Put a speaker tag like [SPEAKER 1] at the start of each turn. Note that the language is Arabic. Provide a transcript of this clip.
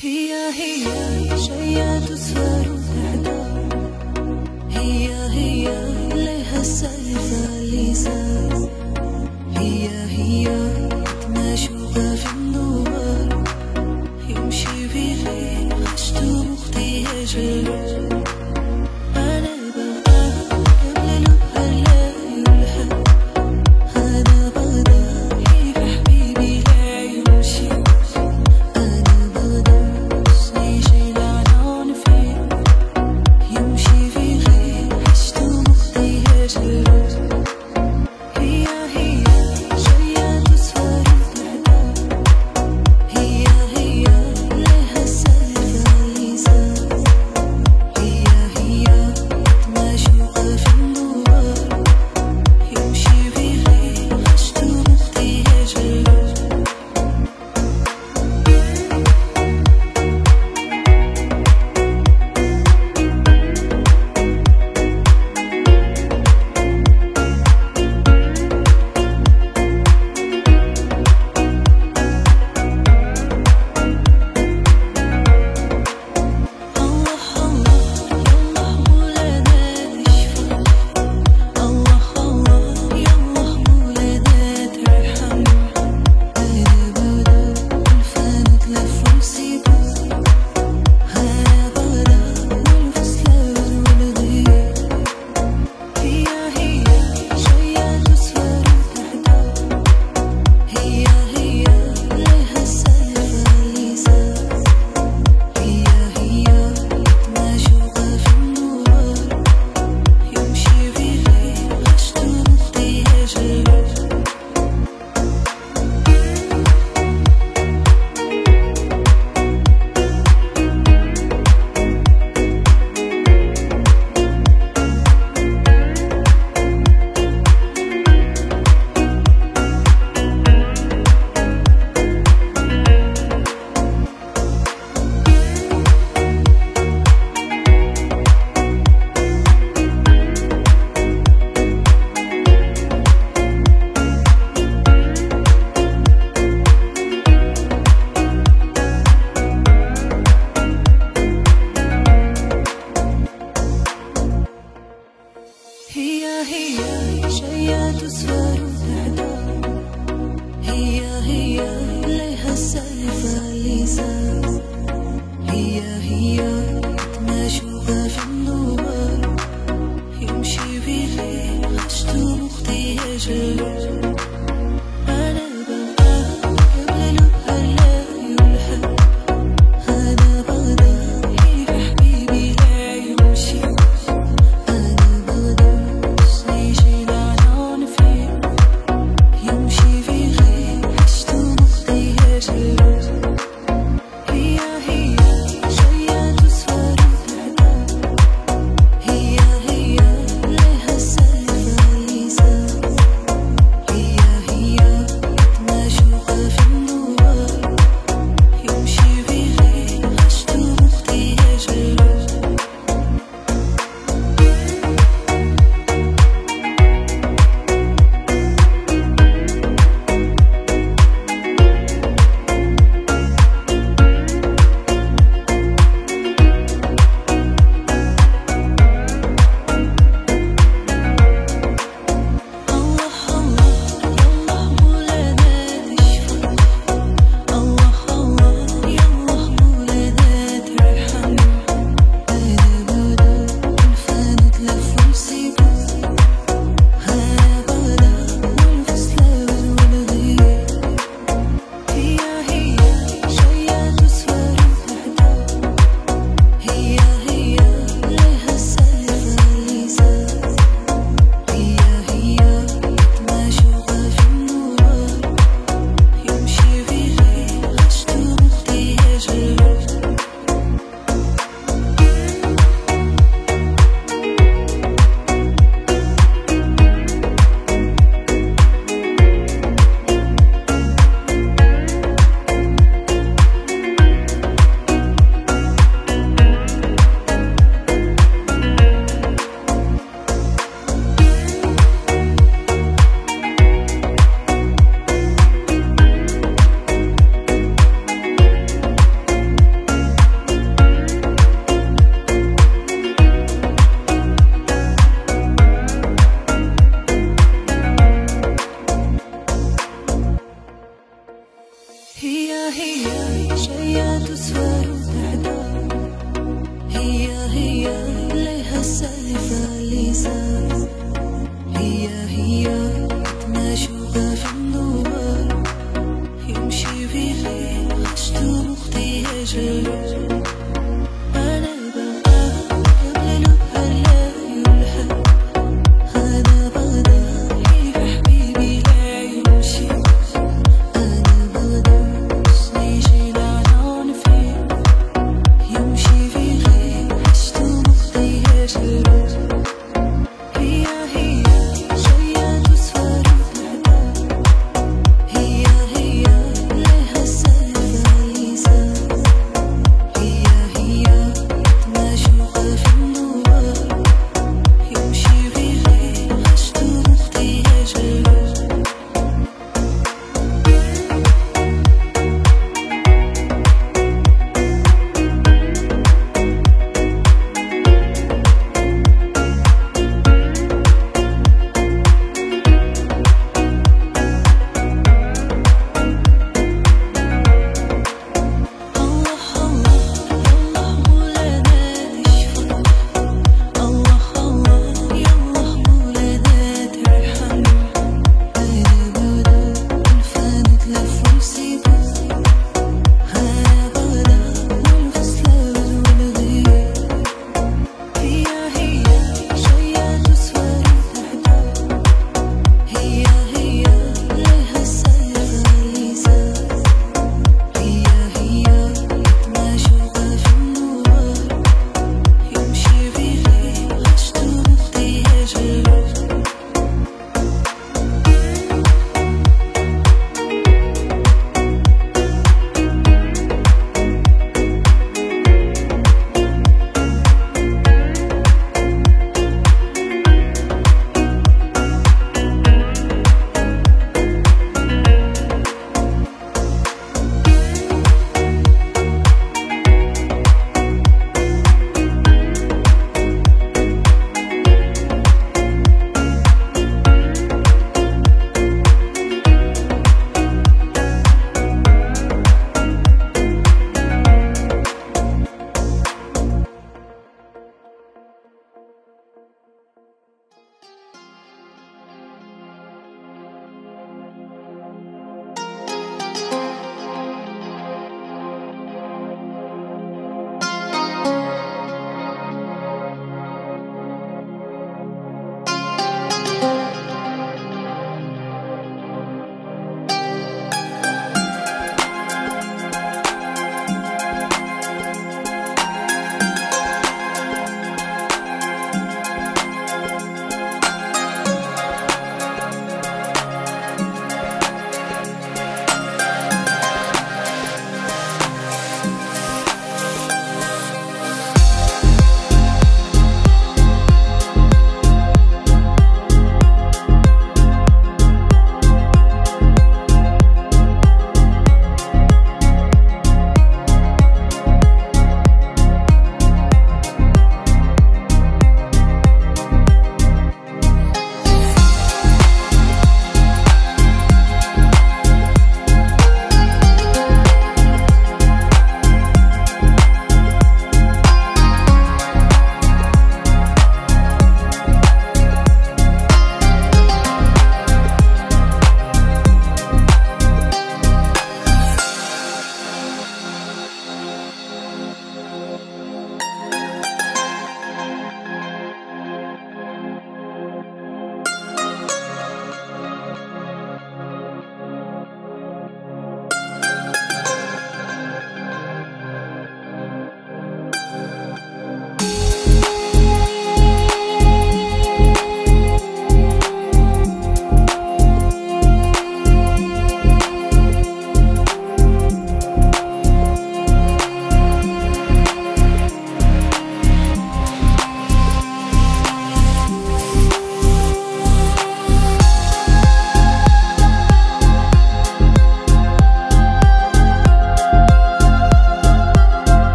[SPEAKER 1] هي هي شيء تسفر الأحداث هي هي لها السالفة لسان هي هي